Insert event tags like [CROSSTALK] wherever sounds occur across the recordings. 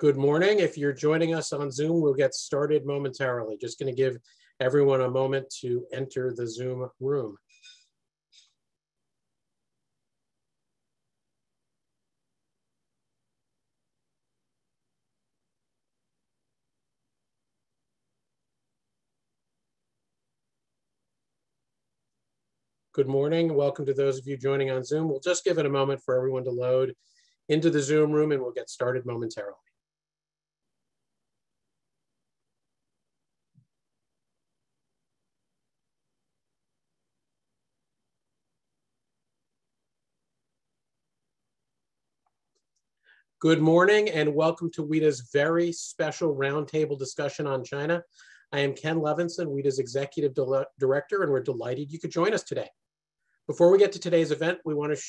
Good morning. If you're joining us on Zoom, we'll get started momentarily. Just going to give everyone a moment to enter the Zoom room. Good morning. Welcome to those of you joining on Zoom. We'll just give it a moment for everyone to load into the Zoom room and we'll get started momentarily. Good morning and welcome to WITA's very special roundtable discussion on China. I am Ken Levinson, WITA's Executive Director, and we're delighted you could join us today. Before we get to today's event, we want to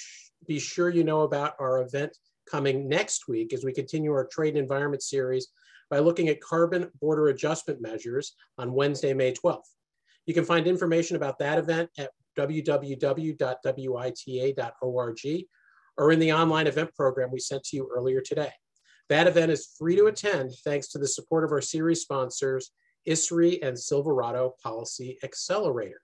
be sure you know about our event coming next week as we continue our trade and environment series by looking at carbon border adjustment measures on Wednesday, May 12th. You can find information about that event at www.wita.org or in the online event program we sent to you earlier today. That event is free to attend thanks to the support of our series sponsors, ISRI and Silverado Policy Accelerator.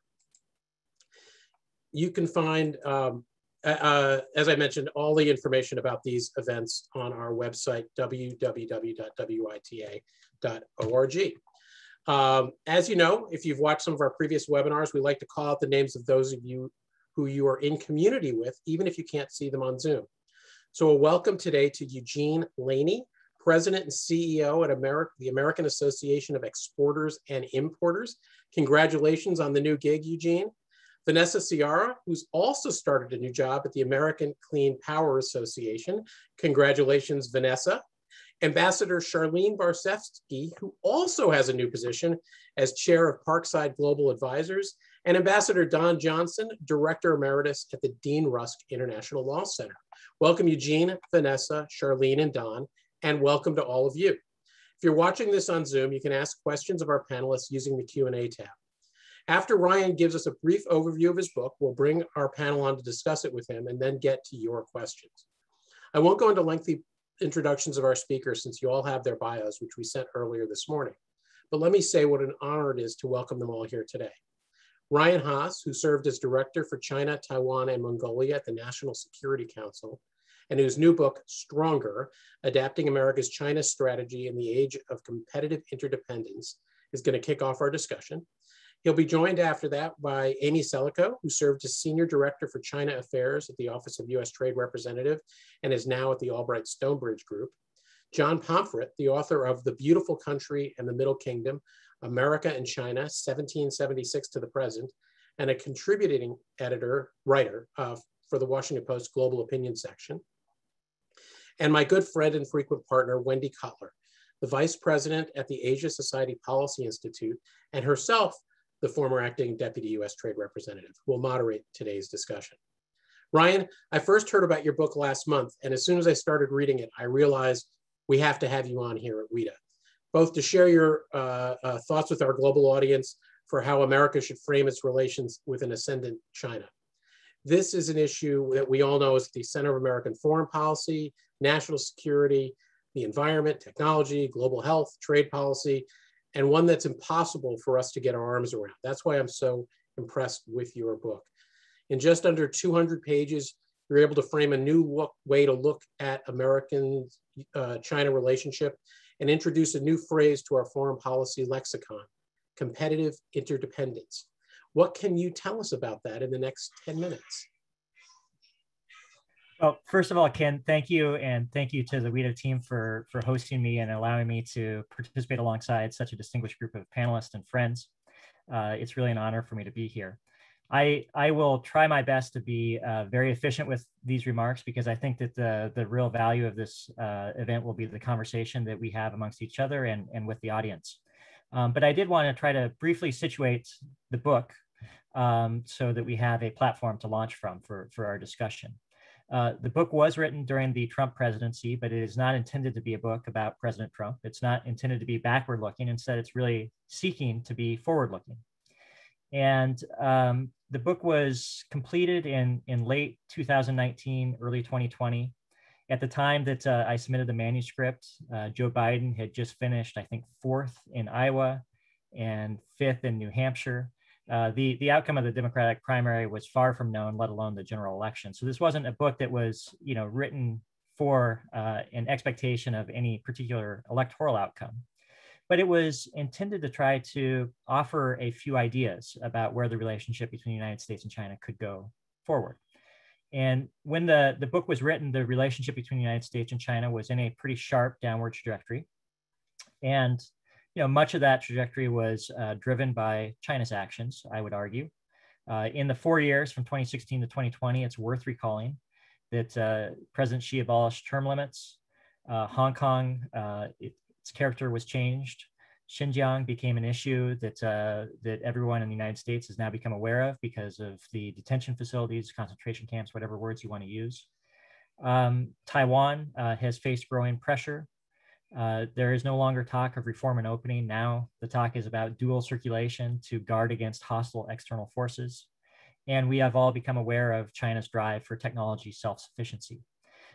You can find, um, uh, as I mentioned, all the information about these events on our website, www.wita.org. Um, as you know, if you've watched some of our previous webinars, we like to call out the names of those of you who you are in community with, even if you can't see them on Zoom. So a welcome today to Eugene Laney, President and CEO at America, the American Association of Exporters and Importers. Congratulations on the new gig, Eugene. Vanessa Sciarra, who's also started a new job at the American Clean Power Association. Congratulations, Vanessa. Ambassador Charlene Barshefsky, who also has a new position as chair of Parkside Global Advisors, and Ambassador Don Johnson, Director Emeritus at the Dean Rusk International Law Center. Welcome Eugene, Vanessa, Charlene, and Don, and welcome to all of you. If you're watching this on Zoom, you can ask questions of our panelists using the Q&A tab. After Ryan gives us a brief overview of his book, we'll bring our panel on to discuss it with him and then get to your questions. I won't go into lengthy introductions of our speakers since you all have their bios, which we sent earlier this morning. But let me say what an honor it is to welcome them all here today. Ryan Hass, who served as director for China, Taiwan, and Mongolia at the National Security Council, and whose new book, Stronger, Adapting America's China Strategy in the Age of Competitive Interdependence, is going to kick off our discussion. He'll be joined after that by Amy Celico, who served as Senior Director for China Affairs at the Office of U.S. Trade Representative and is now at the Albright Stonebridge Group. John Pomfret, the author of The Beautiful Country and the Middle Kingdom, America and China, 1776 to the present, and a contributing editor, writer uh, for the Washington Post Global Opinion section. And my good friend and frequent partner, Wendy Cutler, the vice president at the Asia Society Policy Institute, and herself the former acting deputy US trade representative, will moderate today's discussion. Ryan, I first heard about your book last month, and as soon as I started reading it, I realized we have to have you on here at WITA both to share your uh, uh, thoughts with our global audience for how America should frame its relations with an ascendant China. This is an issue that we all know is at the center of American foreign policy, national security, the environment, technology, global health, trade policy, and one that's impossible for us to get our arms around. That's why I'm so impressed with your book. In just under 200 pages, you're able to frame a new look, way to look at American-China uh, relationship and introduce a new phrase to our foreign policy lexicon, competitive interdependence. What can you tell us about that in the next 10 minutes? Well, first of all, Ken, thank you. And thank you to the WITA team for, for hosting me and allowing me to participate alongside such a distinguished group of panelists and friends. Uh, it's really an honor for me to be here. I, I will try my best to be uh, very efficient with these remarks because I think that the, the real value of this uh, event will be the conversation that we have amongst each other and, and with the audience. Um, but I did want to try to briefly situate the book um, so that we have a platform to launch from for, for our discussion. Uh, the book was written during the Trump presidency, but it is not intended to be a book about President Trump. It's not intended to be backward looking. Instead, it's really seeking to be forward looking. And um, the book was completed in, in late 2019, early 2020. At the time that uh, I submitted the manuscript, uh, Joe Biden had just finished, I think, fourth in Iowa and fifth in New Hampshire. Uh, the, the outcome of the Democratic primary was far from known, let alone the general election. So this wasn't a book that was, you know, written for uh, an expectation of any particular electoral outcome. But it was intended to try to offer a few ideas about where the relationship between the United States and China could go forward. And when the, the book was written, the relationship between the United States and China was in a pretty sharp downward trajectory. And you know, much of that trajectory was uh, driven by China's actions, I would argue. Uh, in the four years from 2016 to 2020, it's worth recalling that uh, President Xi abolished term limits. Uh, Hong Kong, uh, its character was changed. Xinjiang became an issue that uh, that everyone in the United States has now become aware of because of the detention facilities, concentration camps, whatever words you want to use. Um, Taiwan uh, has faced growing pressure. Uh, there is no longer talk of reform and opening. Now the talk is about dual circulation to guard against hostile external forces. And we have all become aware of China's drive for technology self-sufficiency.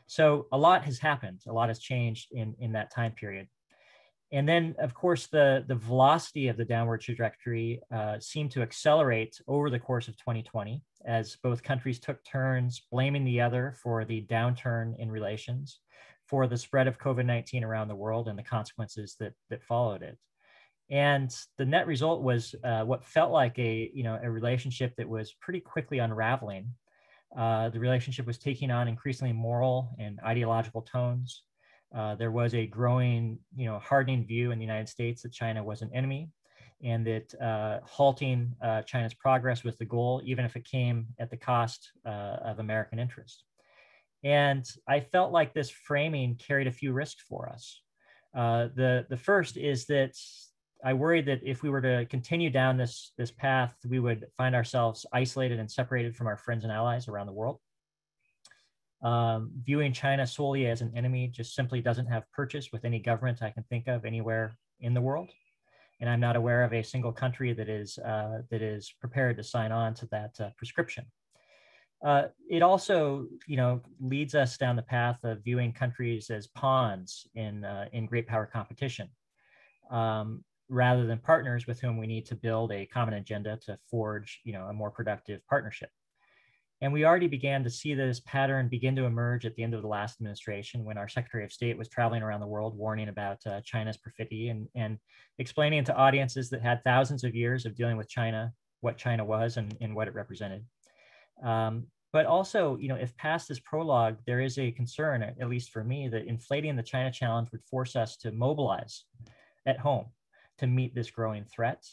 So a lot has happened, a lot has changed in, in that time period. And then, of course, the, the velocity of the downward trajectory uh, seemed to accelerate over the course of 2020 as both countries took turns blaming the other for the downturn in relations, for the spread of COVID 19 around the world and the consequences that, that followed it. And the net result was uh, what felt like a, you know, a relationship that was pretty quickly unraveling. Uh, the relationship was taking on increasingly moral and ideological tones. Uh, there was a growing, you know, hardening view in the United States that China was an enemy, and that uh, halting uh, China's progress was the goal, even if it came at the cost uh, of American interest. And I felt like this framing carried a few risks for us. Uh, the the first is that I worried that if we were to continue down this this path, we would find ourselves isolated and separated from our friends and allies around the world. Um, viewing China solely as an enemy just simply doesn't have purchase with any government I can think of anywhere in the world. And I'm not aware of a single country that is, uh, that is prepared to sign on to that uh, prescription. Uh, it also, you know, leads us down the path of viewing countries as pawns in, uh, in great power competition, um, rather than partners with whom we need to build a common agenda to forge, you know, a more productive partnership. And we already began to see this pattern begin to emerge at the end of the last administration when our Secretary of State was traveling around the world warning about uh, China's perfidy and, and explaining to audiences that had thousands of years of dealing with China what China was and, and what it represented. Um, but also, you know, if past this prologue, there is a concern, at least for me, that inflating the China challenge would force us to mobilize at home to meet this growing threat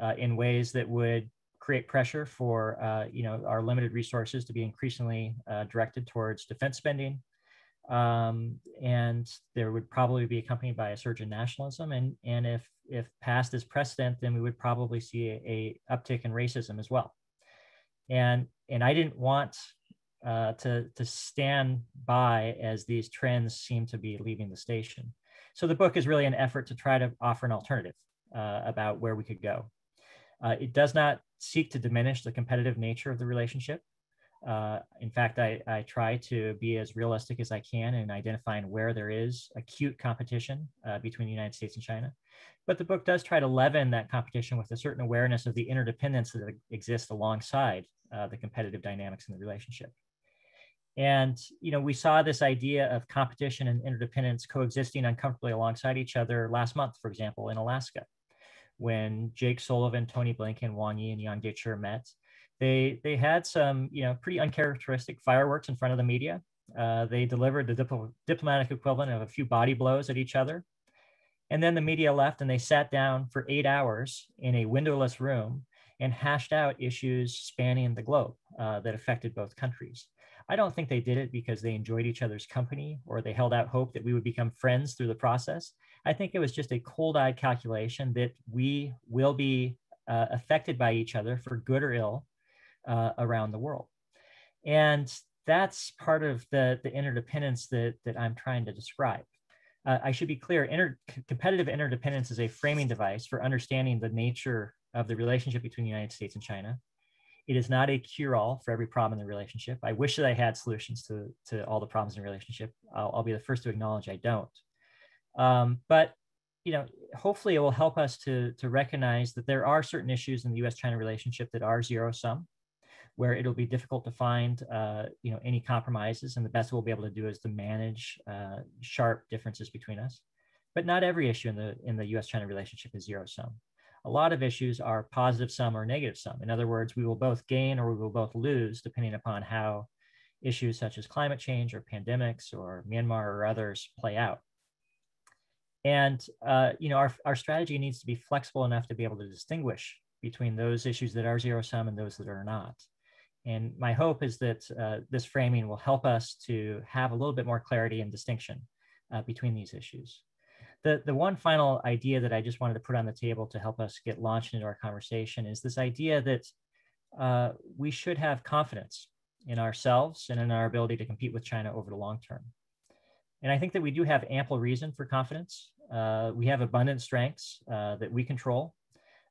uh, in ways that would create pressure for uh, you know our limited resources to be increasingly uh, directed towards defense spending, um, and there would probably be accompanied by a surge in nationalism. And and if if past is precedent, then we would probably see a, a uptick in racism as well. And and I didn't want uh, to to stand by as these trends seem to be leaving the station. So the book is really an effort to try to offer an alternative uh, about where we could go. Uh, it does not seek to diminish the competitive nature of the relationship. Uh, in fact, I, I, try to be as realistic as I can in identifying where there is acute competition uh, between the United States and China. But the book does try to leaven that competition with a certain awareness of the interdependence that exists alongside uh, the competitive dynamics in the relationship. And you know, we saw this idea of competition and interdependence coexisting uncomfortably alongside each other last month, for example, in Alaska when Jake Sullivan, Tony Blinken, Wang Yi, and Yang Jiechi met. They, they had some, you know, pretty uncharacteristic fireworks in front of the media. Uh, they delivered the dipl- diplomatic equivalent of a few body blows at each other. And then the media left and they sat down for eight hours in a windowless room and hashed out issues spanning the globe uh, that affected both countries. I don't think they did it because they enjoyed each other's company or they held out hope that we would become friends through the process. I think it was just a cold eyed calculation that we will be uh, affected by each other for good or ill uh, around the world. And that's part of the, the interdependence that, that I'm trying to describe. Uh, I should be clear inter- competitive interdependence is a framing device for understanding the nature of the relationship between the United States and China. it is not a cure-all for every problem in the relationship. I wish that I had solutions to, to all the problems in the relationship. I'll, I'll be the first to acknowledge I don't. Um, but you know, hopefully it will help us to, to recognize that there are certain issues in the U.S.-China relationship that are zero-sum, where it'll be difficult to find, uh, you know, any compromises, and the best we'll be able to do is to manage uh, sharp differences between us. But not every issue in the in the U.S.-China relationship is zero-sum a lot of issues are positive sum or negative sum. In other words, we will both gain or we will both lose depending upon how issues such as climate change or pandemics or Myanmar or others play out. And uh, you know, our, our strategy needs to be flexible enough to be able to distinguish between those issues that are zero sum and those that are not. And my hope is that uh, this framing will help us to have a little bit more clarity and distinction uh, between these issues the, the one final idea that I just wanted to put on the table to help us get launched into our conversation is this idea that uh, we should have confidence in ourselves and in our ability to compete with China over the long term. And I think that we do have ample reason for confidence. Uh, we have abundant strengths uh, that we control.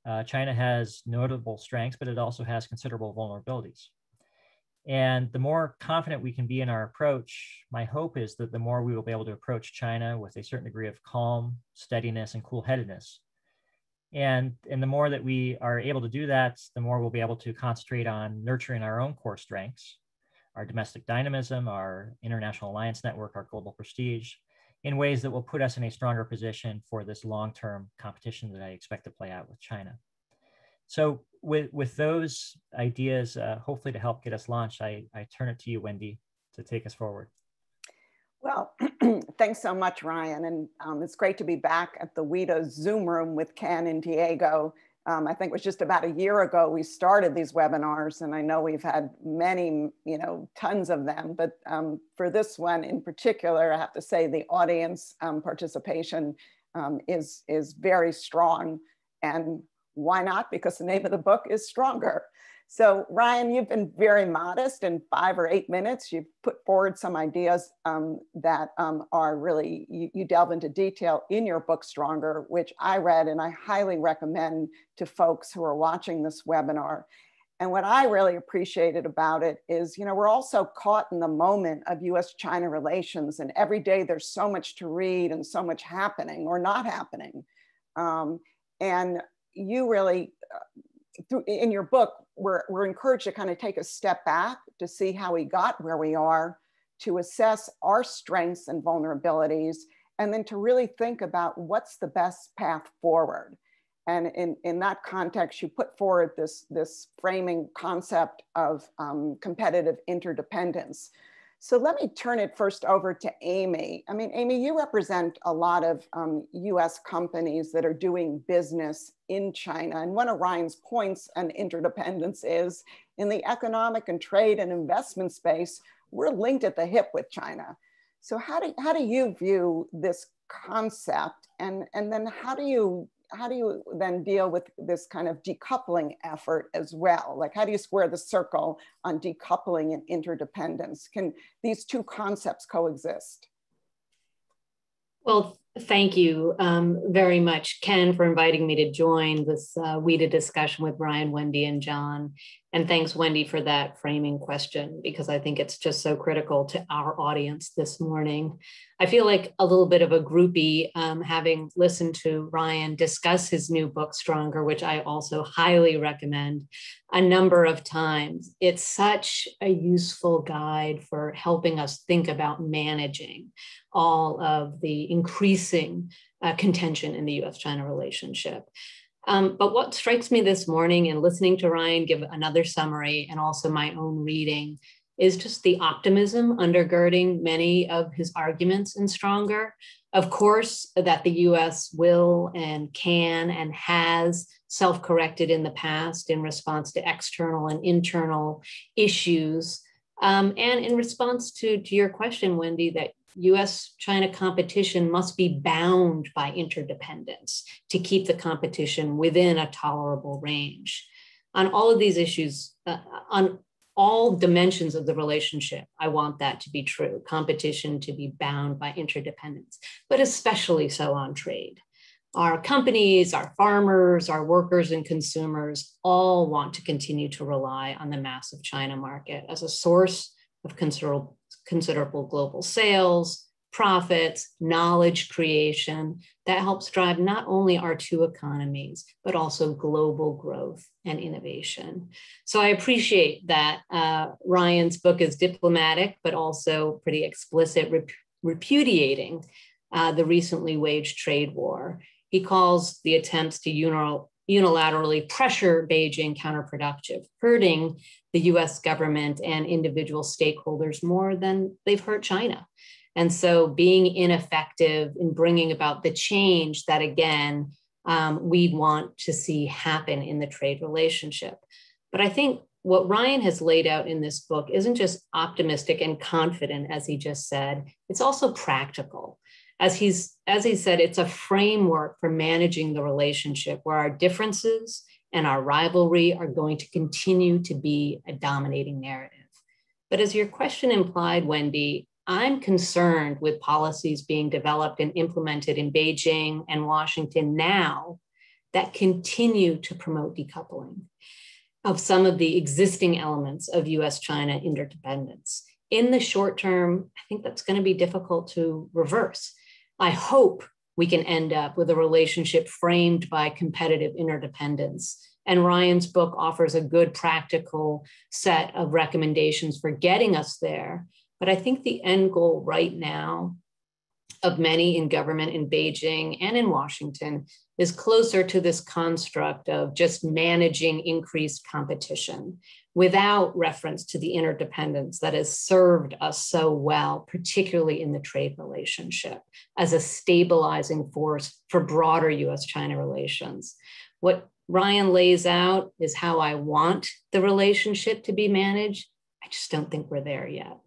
Uh, China has notable strengths, but it also has considerable vulnerabilities. And the more confident we can be in our approach, my hope is that the more we will be able to approach China with a certain degree of calm, steadiness, and cool headedness. And, and the more that we are able to do that, the more we'll be able to concentrate on nurturing our own core strengths, our domestic dynamism, our international alliance network, our global prestige, in ways that will put us in a stronger position for this long term competition that I expect to play out with China. So with with those ideas, uh, hopefully to help get us launched, I, I turn it to you, Wendy, to take us forward. Well, [CLEARS THROAT] thanks so much, Ryan. And um, it's great to be back at the WITA Zoom room with Ken and Diego. Um, I think it was just about a year ago we started these webinars, and I know we've had many, you know, tons of them. But um, for this one in particular, I have to say the audience um, participation um, is is very strong, and why not? Because the name of the book is Stronger. So Ryan, you've been very modest in five or eight minutes. You've put forward some ideas um, that um, are really, you, you, delve into detail in your book Stronger, which I read and I highly recommend to folks who are watching this webinar. And what I really appreciated about it is, you know, we're also caught in the moment of US-China relations and every day there's so much to read and so much happening or not happening. Um, and you really, uh, through, in your book, we're, we're encouraged to kind of take a step back to see how we got where we are, to assess our strengths and vulnerabilities, and then to really think about what's the best path forward. And in, in that context, you put forward this, this framing concept of um, competitive interdependence, so let me turn it first over to Amy. I mean, Amy, you represent a lot of um, US companies that are doing business in China. And one of Ryan's points on interdependence is in the economic and trade and investment space, we're linked at the hip with China. So how do, how do you view this concept? And, and then how do you how do you then deal with this kind of decoupling effort as well? Like how do you square the circle on decoupling and interdependence? Can these two concepts coexist? Well, thank you um, very much, Ken, for inviting me to join this uh, WITA discussion with Brian, Wendy, and John. And thanks, Wendy, for that framing question, because I think it's just so critical to our audience this morning. I feel like a little bit of a groupie um, having listened to Ryan discuss his new book, Stronger, which I also highly recommend a number of times. It's such a useful guide for helping us think about managing all of the increasing uh, contention in the US China relationship. Um, but what strikes me this morning in listening to Ryan give another summary and also my own reading is just the optimism undergirding many of his arguments in Stronger. Of course, that the US will and can and has self corrected in the past in response to external and internal issues. Um, and in response to, to your question, Wendy, that US China competition must be bound by interdependence to keep the competition within a tolerable range. On all of these issues, uh, on all dimensions of the relationship, I want that to be true competition to be bound by interdependence, but especially so on trade. our companies, our farmers, our workers, and consumers all want to continue to rely on the massive China market as a source of considerable, considerable global sales, profits, knowledge creation that helps drive not only our two economies, but also global growth and innovation. So I appreciate that uh, Ryan's book is diplomatic, but also pretty explicit, rep repudiating uh, the recently waged trade war. He calls the attempts to unilaterally pressure Beijing counterproductive, hurting the US government and individual stakeholders more than they've hurt China. And so being ineffective in bringing about the change that, again, um, we want to see happen in the trade relationship. But I think what Ryan has laid out in this book isn't just optimistic and confident, as he just said, it's also practical. As he's as he said, it's a framework for managing the relationship where our differences and our rivalry are going to continue to be a dominating narrative. But as your question implied, Wendy, I'm concerned with policies being developed and implemented in Beijing and Washington now that continue to promote decoupling of some of the existing elements of US China interdependence. In the short term, I think that's going to be difficult to reverse. I hope we can end up with a relationship framed by competitive interdependence. And Ryan's book offers a good practical set of recommendations for getting us there. But I think the end goal right now of many in government in Beijing and in Washington is closer to this construct of just managing increased competition without reference to the interdependence that has served us so well, particularly in the trade relationship, as a stabilizing force for broader US China relations. What Ryan lays out is how I want the relationship to be managed. I just don't think we're there yet.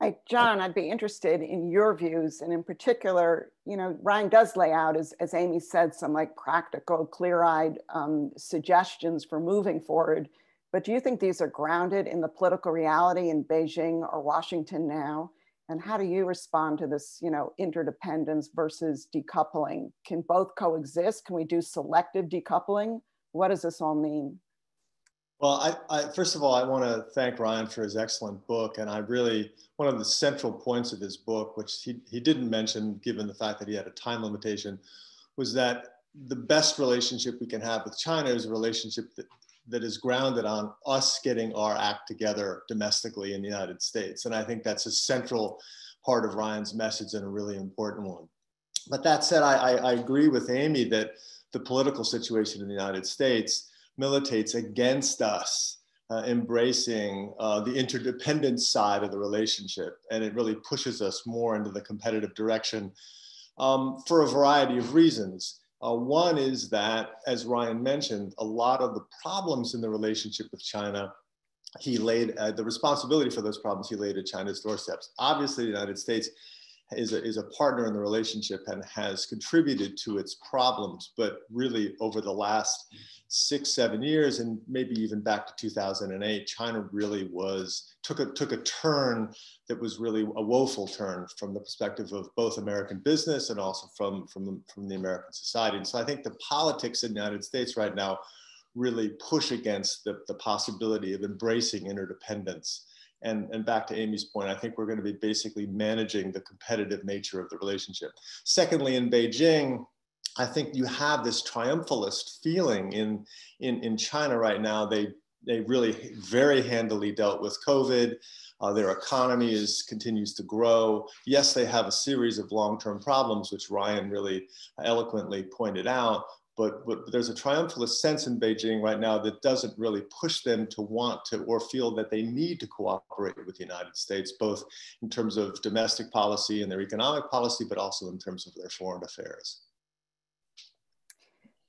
Like John, I'd be interested in your views, and in particular, you know, Ryan does lay out, as, as Amy said, some like practical, clear-eyed um, suggestions for moving forward. But do you think these are grounded in the political reality in Beijing or Washington now? And how do you respond to this, you know, interdependence versus decoupling? Can both coexist? Can we do selective decoupling? What does this all mean? Well, I, I, first of all, I want to thank Ryan for his excellent book. And I really, one of the central points of his book, which he, he didn't mention given the fact that he had a time limitation, was that the best relationship we can have with China is a relationship that, that is grounded on us getting our act together domestically in the United States. And I think that's a central part of Ryan's message and a really important one. But that said, I, I, I agree with Amy that the political situation in the United States militates against us uh, embracing uh, the interdependent side of the relationship. And it really pushes us more into the competitive direction um, for a variety of reasons. Uh, one is that, as Ryan mentioned, a lot of the problems in the relationship with China, he laid uh, the responsibility for those problems he laid at China's doorsteps. Obviously, the United States is a, is a partner in the relationship and has contributed to its problems, but really over the last six, seven years, and maybe even back to 2008, China really was took a took a turn that was really a woeful turn from the perspective of both American business and also from from from the American society. And so I think the politics in the United States right now really push against the, the possibility of embracing interdependence. And, and back to Amy's point, I think we're going to be basically managing the competitive nature of the relationship. Secondly, in Beijing, I think you have this triumphalist feeling in, in, in China right now. They, they really very handily dealt with COVID. Uh, their economy is, continues to grow. Yes, they have a series of long-term problems, which Ryan really eloquently pointed out, but, but there's a triumphalist sense in Beijing right now that doesn't really push them to want to or feel that they need to cooperate with the United States, both in terms of domestic policy and their economic policy, but also in terms of their foreign affairs.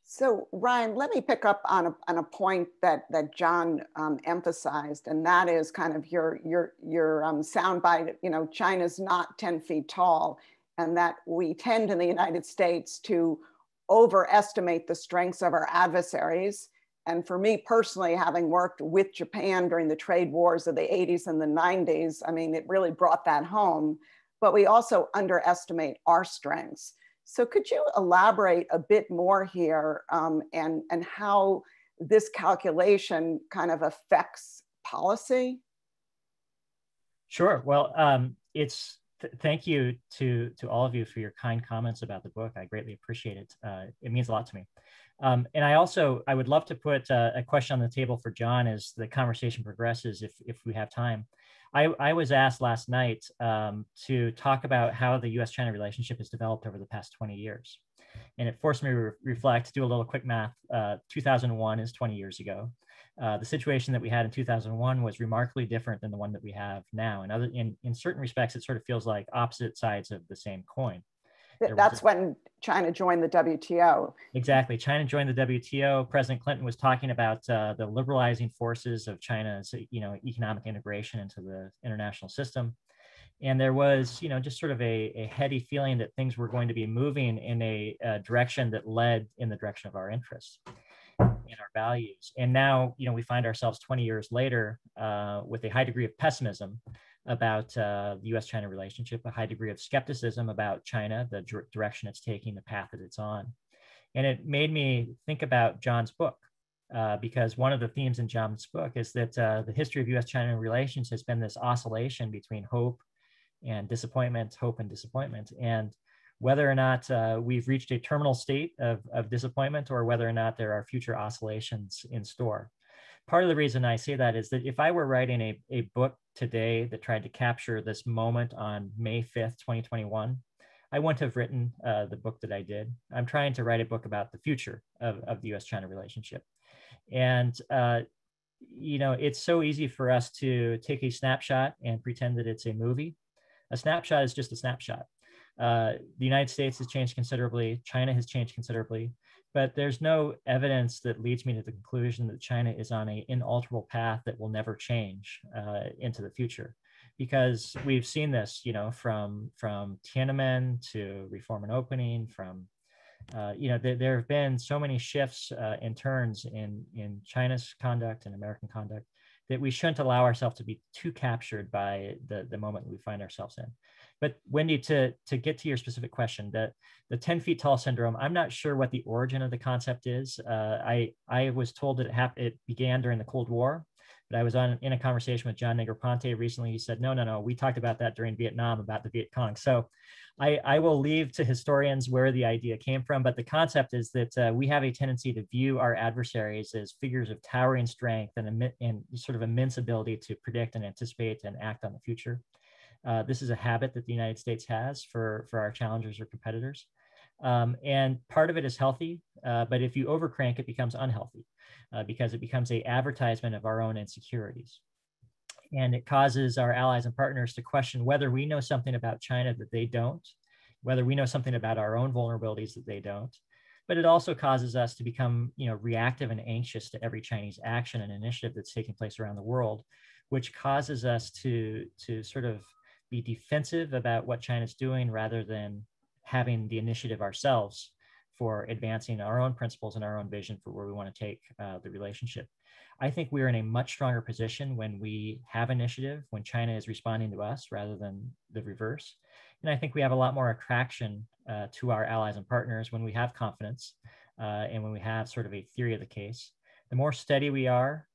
So Ryan, let me pick up on a, on a point that, that John um, emphasized, and that is kind of your, your, your um, soundbite, you know, China's not 10 feet tall, and that we tend in the United States to overestimate the strengths of our adversaries. And for me personally, having worked with Japan during the trade wars of the 80s and the 90s, I mean, it really brought that home. But we also underestimate our strengths. So could you elaborate a bit more here um, and, and how this calculation kind of affects policy? Sure. Well, um, it's th thank you to to all of you for your kind comments about the book. I greatly appreciate it. Uh, it means a lot to me. Um, and I also I would love to put uh, a question on the table for John as the conversation progresses, if if we have time. I, I was asked last night um, to talk about how the U.S.-China relationship has developed over the past 20 years, and it forced me to re reflect, do a little quick math. Uh, 2001 is 20 years ago. Uh, the situation that we had in 2001 was remarkably different than the one that we have now. And other, in, in certain respects, it sort of feels like opposite sides of the same coin. That's a, when China joined the WTO. Exactly. China joined the WTO. President Clinton was talking about uh, the liberalizing forces of China's, you know, economic integration into the international system. And there was, you know, just sort of a, a heady feeling that things were going to be moving in a, a direction that led in the direction of our interests and our values. And now, you know, we find ourselves 20 years later uh, with a high degree of pessimism about uh, the US-China relationship, a high degree of skepticism about China, the direction it's taking, the path that it's on. And it made me think about John's book, uh, because one of the themes in John's book is that uh, the history of US-China relations has been this oscillation between hope and disappointment, hope and disappointment. And whether or not uh, we've reached a terminal state of, of disappointment or whether or not there are future oscillations in store. Part of the reason I say that is that if I were writing a, a book today that tried to capture this moment on May 5th, 2021, I wouldn't have written uh, the book that I did. I'm trying to write a book about the future of, of the US China relationship. And, uh, you know, it's so easy for us to take a snapshot and pretend that it's a movie. A snapshot is just a snapshot. Uh, the United States has changed considerably, China has changed considerably, but there's no evidence that leads me to the conclusion that China is on an inalterable path that will never change uh, into the future. Because we've seen this, you know, from from Tiananmen to reform and opening, from uh, you know, there, there, have been so many shifts uh, and turns in in China's conduct and American conduct that we shouldn't allow ourselves to be too captured by the the moment we find ourselves in. But Wendy, to, to get to your specific question, the, the 10 feet tall syndrome, I'm not sure what the origin of the concept is. Uh, I, I was told that it, hap- it began during the Cold War, but I was on in a conversation with John Negroponte recently. He said, no, no, no, we talked about that during Vietnam about the Viet Cong. So I, I will leave to historians where the idea came from, but the concept is that uh, we have a tendency to view our adversaries as figures of towering strength and, and sort of immense ability to predict and anticipate and act on the future. Uh, this is a habit that the United States has for, for our challengers or competitors. Um, and part of it is healthy, uh, but if you overcrank, it becomes unhealthy uh, because it becomes a advertisement of our own insecurities. And it causes our allies and partners to question whether we know something about China that they don't, whether we know something about our own vulnerabilities that they don't. But it also causes us to become you know, reactive and anxious to every Chinese action and initiative that's taking place around the world, which causes us to, to sort of be defensive about what China's doing rather than having the initiative ourselves for advancing our own principles and our own vision for where we want to take uh, the relationship. I think we're in a much stronger position when we have initiative, when China is responding to us rather than the reverse. And I think we have a lot more attraction uh, to our allies and partners when we have confidence uh, and when we have sort of a theory of the case. The more steady we are,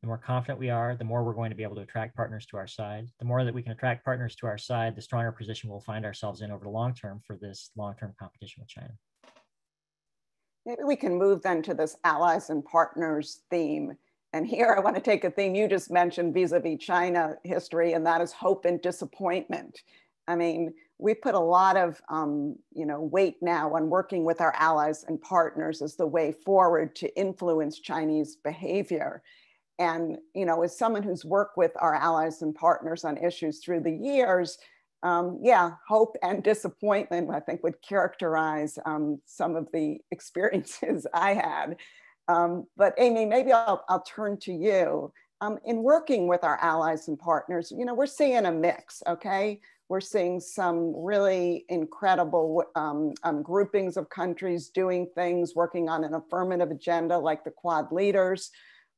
the more confident we are, the more we're going to be able to attract partners to our side. The more that we can attract partners to our side, the stronger position we'll find ourselves in over the long term for this long term competition with China. Maybe we can move then to this allies and partners theme. And here I want to take a theme you just mentioned vis a vis China history, and that is hope and disappointment. I mean, we put a lot of um, you know, weight now on working with our allies and partners as the way forward to influence Chinese behavior. And, you know, as someone who's worked with our allies and partners on issues through the years, um, yeah, hope and [LAUGHS] disappointment, I think, would characterize um, some of the [LAUGHS] experiences I had. Um, but Amy, maybe I'll, I'll turn to you. Um, in working with our allies and partners, you know, we're seeing a mix, okay? We're seeing some really incredible um, um, groupings of countries doing things, working on an affirmative agenda like the Quad leaders.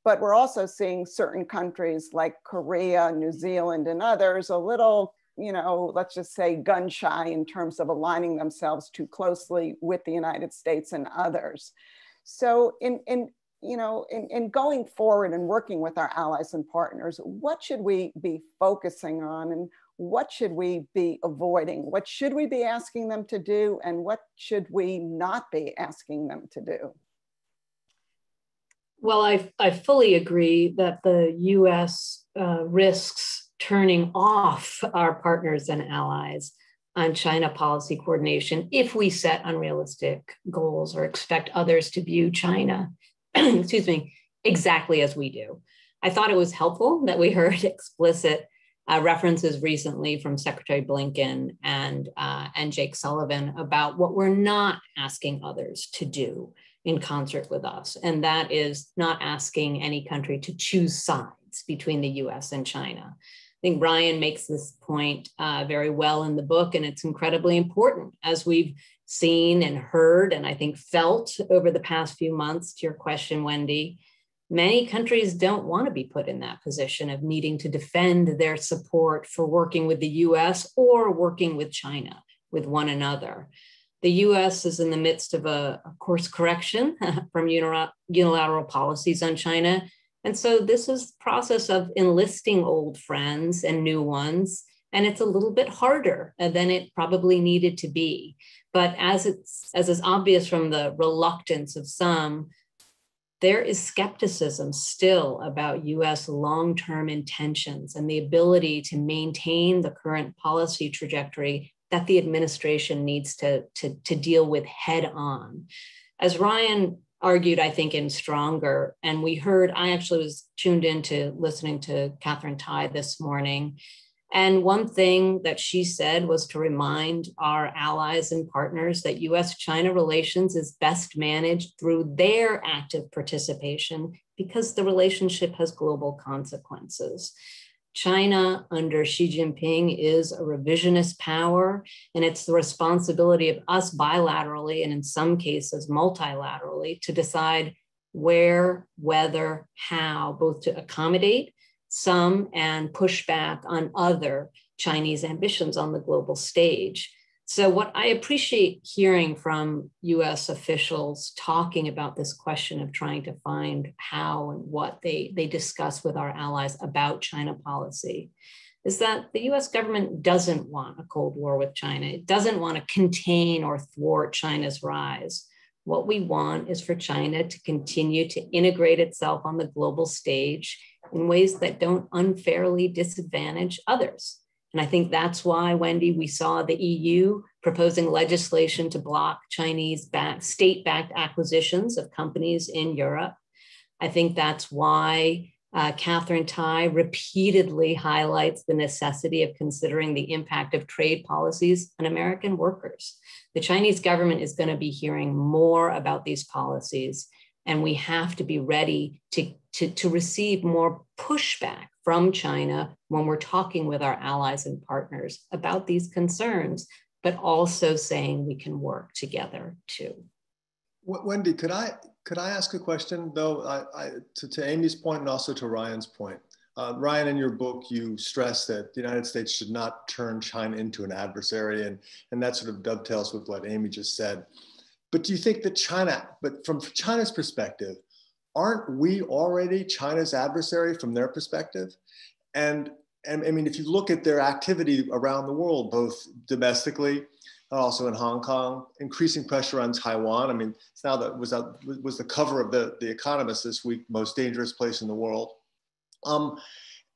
But we're also seeing certain countries like Korea, New Zealand, and others a little you know, let's just say gun shy in terms of aligning themselves too closely with the United States and others. So in, in you know, in, in going forward and working with our allies and partners, what should we be focusing on and what should we be avoiding? What should we be asking them to do and what should we not be asking them to do? Well, I, I fully agree that the US uh, risks turning off our partners and allies on China policy coordination if we set unrealistic goals or expect others to view China, [CLEARS THROAT] excuse me, exactly as we do. I thought it was helpful that we heard [LAUGHS] explicit uh, references recently from Secretary Blinken and, uh, and Jake Sullivan about what we're not asking others to do in concert with us. And that is not asking any country to choose sides between the US and China. I think Brian makes this point uh, very well in the book, and it's incredibly important as we've seen and heard, and I think felt over the past few months. To your question, Wendy, many countries don't want to be put in that position of needing to defend their support for working with the US or working with China, with one another. The US is in the midst of a, a course correction [LAUGHS] from unilateral policies on China and so this is the process of enlisting old friends and new ones. And it's a little bit harder than it probably needed to be. But as it's as is obvious from the reluctance of some, there is skepticism still about US long-term intentions and the ability to maintain the current policy trajectory that the administration needs to, to, to deal with head on. As Ryan argued, I think, in Stronger. And we heard, I actually was tuned into listening to Katherine Tai this morning. And one thing that she said was to remind our allies and partners that US China relations is best managed through their active participation because the relationship has global consequences. China under Xi Jinping is a revisionist power, and it's the responsibility of us bilaterally and in some cases multilaterally to decide where, whether, how, both to accommodate some and push back on other Chinese ambitions on the global stage. So, what I appreciate hearing from US officials talking about this question of trying to find how and what they, they discuss with our allies about China policy is that the US government doesn't want a Cold War with China. It doesn't want to contain or thwart China's rise. What we want is for China to continue to integrate itself on the global stage in ways that don't unfairly disadvantage others. And I think that's why, Wendy, we saw the EU proposing legislation to block Chinese state backed acquisitions of companies in Europe. I think that's why uh, Katherine Tai repeatedly highlights the necessity of considering the impact of trade policies on American workers. The Chinese government is going to be hearing more about these policies, and we have to be ready to, to, to receive more pushback from China when we're talking with our allies and partners about these concerns, but also saying we can work together too. Wendy, could I could I ask a question though? I, I, to, to Amy's point and also to Ryan's point. Uh, Ryan, in your book, you stress that the United States should not turn China into an adversary, and, and that sort of dovetails with what Amy just said. But do you think that China, but from China's perspective, aren't we already China's adversary from their perspective? And, and I mean, if you look at their activity around the world, both domestically, also in Hong Kong, increasing pressure on Taiwan. I mean, it's now that was was the cover of the, the Economist this week, most dangerous place in the world. Um,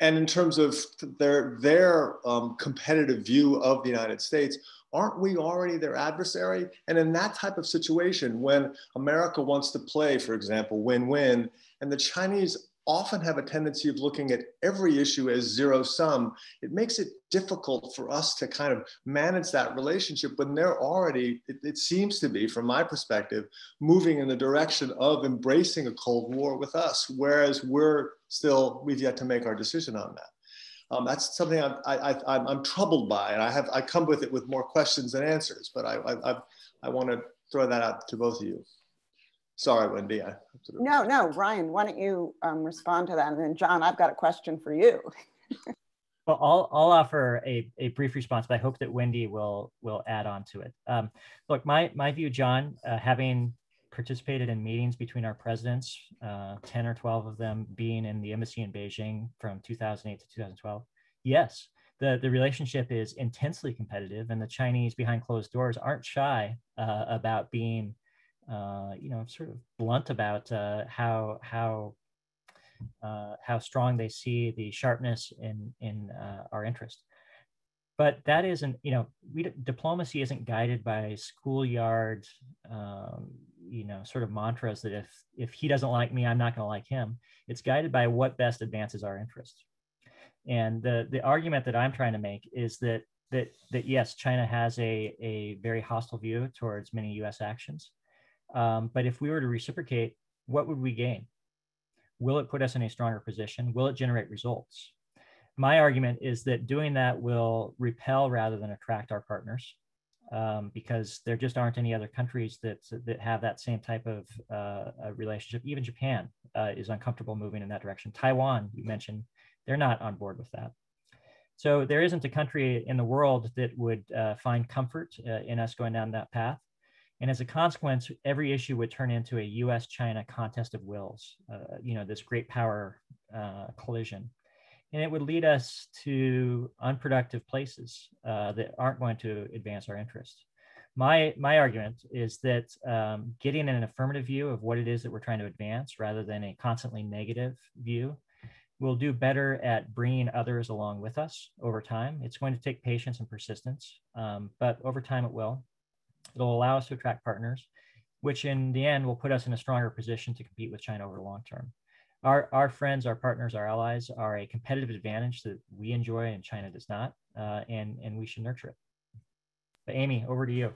and in terms of their their um, competitive view of the United States, aren't we already their adversary? And in that type of situation, when America wants to play, for example, win win, and the Chinese often have a tendency of looking at every issue as zero sum, it makes it difficult for us to kind of manage that relationship when they're already, it, it, seems to be, from my perspective, moving in the direction of embracing a Cold War with us, whereas we're still, we've yet to make our decision on that. Um, that's something I'm, I, I, I'm troubled by, and I have I come with it with more questions than answers. But I I, I, I want to throw that out to both of you. Sorry, Wendy. I, no, no, Ryan. Why don't you um, respond to that? And then John, I've got a question for you. [LAUGHS] Well, I'll, I'll offer a, a brief response, but I hope that Wendy will will add on to it. Um, look, my, my view, John, uh, having participated in meetings between our presidents, uh, 10 or 12 of them being in the embassy in Beijing from 2008 to 2012, yes, the, the relationship is intensely competitive and the Chinese behind closed doors aren't shy uh, about being, uh, you know, sort of blunt about uh, how, how uh, how strong they see the sharpness in in uh, our interest. But that isn't, you know, we, diplomacy isn't guided by schoolyard, um, you know, sort of mantras that if if he doesn't like me, I'm not going to like him. It's guided by what best advances our interests And the the argument that I'm trying to make is that that that yes, China has a a very hostile view towards many U.S. actions, um, but if we were to reciprocate, what would we gain? Will it put us in a stronger position? Will it generate results? My argument is that doing that will repel rather than attract our partners um, because there just aren't any other countries that, that have that same type of uh, relationship. Even Japan uh, is uncomfortable moving in that direction. Taiwan, you mentioned, they're not on board with that. So there isn't a country in the world that would uh, find comfort uh, in us going down that path. And as a consequence, every issue would turn into a US China contest of wills, uh, you know, this great power uh, collision. And it would lead us to unproductive places uh, that aren't going to advance our interests. My, my argument is that um, getting an affirmative view of what it is that we're trying to advance rather than a constantly negative view will do better at bringing others along with us over time. It's going to take patience and persistence, um, but over time it will. It'll allow us to attract partners, which in the end will put us in a stronger position to compete with China over the long term. Our, our friends, our partners, our allies are a competitive advantage that we enjoy and China does not, uh, and, and we should nurture it. But Amy, over to you.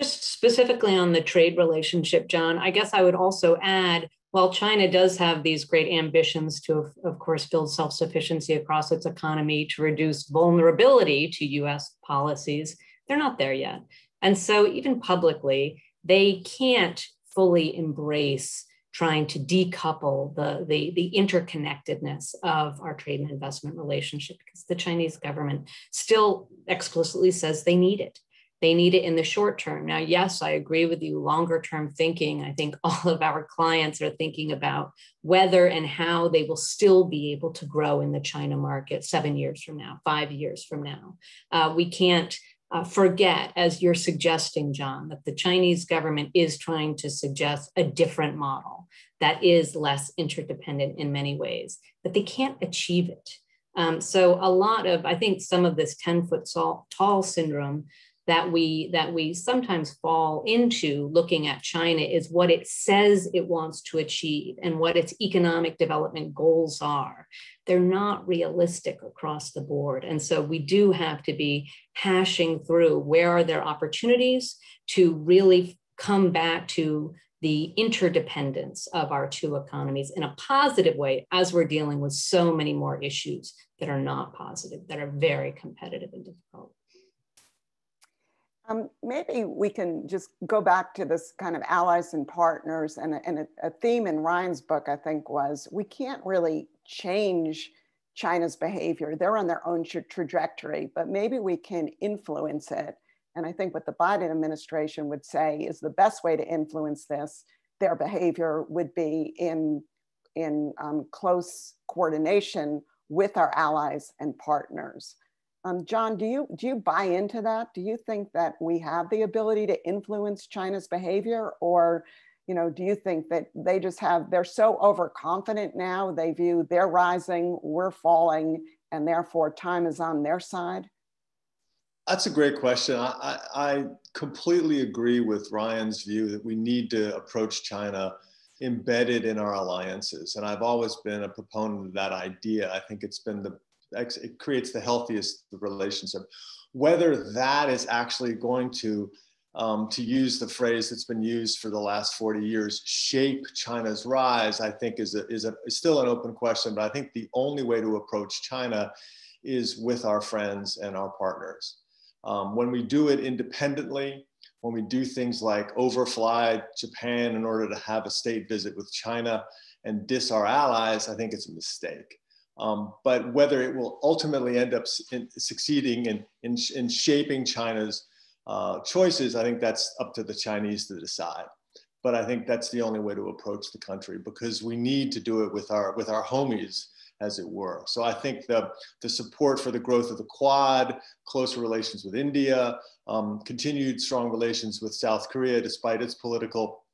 Just specifically on the trade relationship, John, I guess I would also add while China does have these great ambitions to, of, of course, build self sufficiency across its economy, to reduce vulnerability to US policies, they're not there yet. And so, even publicly, they can't fully embrace trying to decouple the, the, the, interconnectedness of our trade and investment relationship because the Chinese government still explicitly says they need it. They need it in the short term. Now, yes, I agree with you, longer term thinking. I think all of our clients are thinking about whether and how they will still be able to grow in the China market seven years from now, five years from now. Uh, we can't uh, forget, as you're suggesting, John, that the Chinese government is trying to suggest a different model that is less interdependent in many ways, but they can't achieve it. Um, so a lot of, I think some of this 10 foot tall syndrome that we that we sometimes fall into looking at China is what it says it wants to achieve and what its economic development goals are. They're not realistic across the board. And so we do have to be hashing through where are there opportunities to really come back to the interdependence of our two economies in a positive way as we're dealing with so many more issues that are not positive, that are very competitive and difficult. Um, maybe we can just go back to this kind of allies and partners and, and a, a, theme in Ryan's book, I think was we can't really change China's behavior. They're on their own tra trajectory, but maybe we can influence it. And I think what the Biden administration would say is the best way to influence this, their behavior would be in, in um, close coordination with our allies and partners. Um, John, do you do you buy into that? Do you think that we have the ability to influence China's behavior, or you know, do you think that they just have they're so overconfident now? They view they're rising, we're falling, and therefore time is on their side. That's a great question. I, I completely agree with Ryan's view that we need to approach China embedded in our alliances. And I've always been a proponent of that idea. I think it's been the it creates the healthiest relationship. Whether that is actually going to, um, to use the phrase that's been used for the last 40 years, shape China's rise, I think is, a, is, a, is still an open question. But I think the only way to approach China is with our friends and our partners. Um, when we do it independently, when we do things like overfly Japan in order to have a state visit with China and diss our allies, I think it's a mistake. Um, but whether it will ultimately end up in, succeeding in, in, in, shaping China's uh, choices, I think that's up to the Chinese to decide. But I think that's the only way to approach the country because we need to do it with our, with our homies, as it were. So I think the, the support for the growth of the Quad, closer relations with India, um, continued strong relations with South Korea despite its political